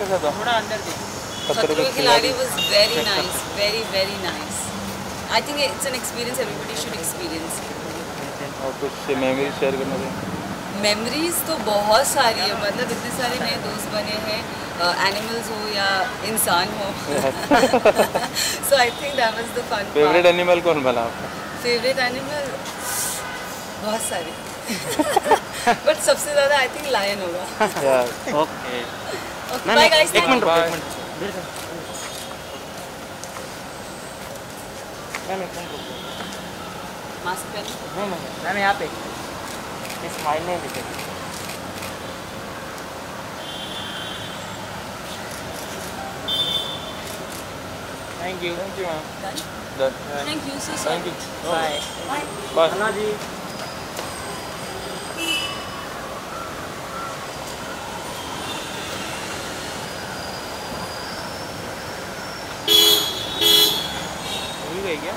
थोड़ा अंदर. और कुछ मेमोरी शेयर करना चाहिए मेमोरीज तो बहुत सारी है मतलब इतने सारे नए दोस्त बने हैं एनिमल्स हो या इंसान हो। So I think that was the fun favourite animal कौन बना आपका? फेवरेट एनिमल बहुत सारे। बट सबसे ज़्यादा आई थिंक लायन होगा। ओके बाय गाइस एक मिनट रुको एक मिनट मैम एक मिनट रुको। मास्क पहन। नहीं नहीं मैम यहाँ पे स्माइल नहीं दिखेगी thank you thank you ma'am Done? Done Thank you so thank sorry. You bye bye अन्ना गई क्या?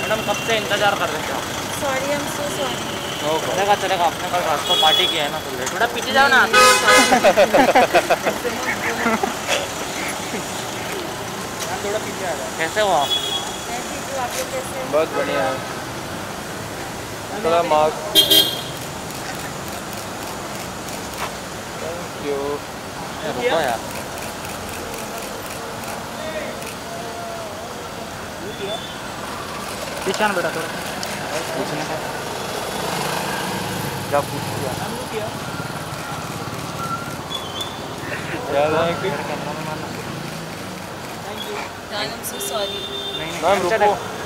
मैडम कब से इंतज़ार कर रहे थे आप? I'm so sorry. चलेगा चलेगा। आपने कल रात को पार्टी किया है ना तो थोड़ा पीछे जाओ ना। थोड़ा पीछे आ जाओ। कैसे हो आप? हूँ, हैं? बहुत बढ़िया। थोड़ा मास्क थैंक यू रुको यार पीछे आना बेटा थोड़ा पूछने का क्या पूछ लिया यार thank you Done, I'm so sorry. नहीं मैम चलेगा। रुको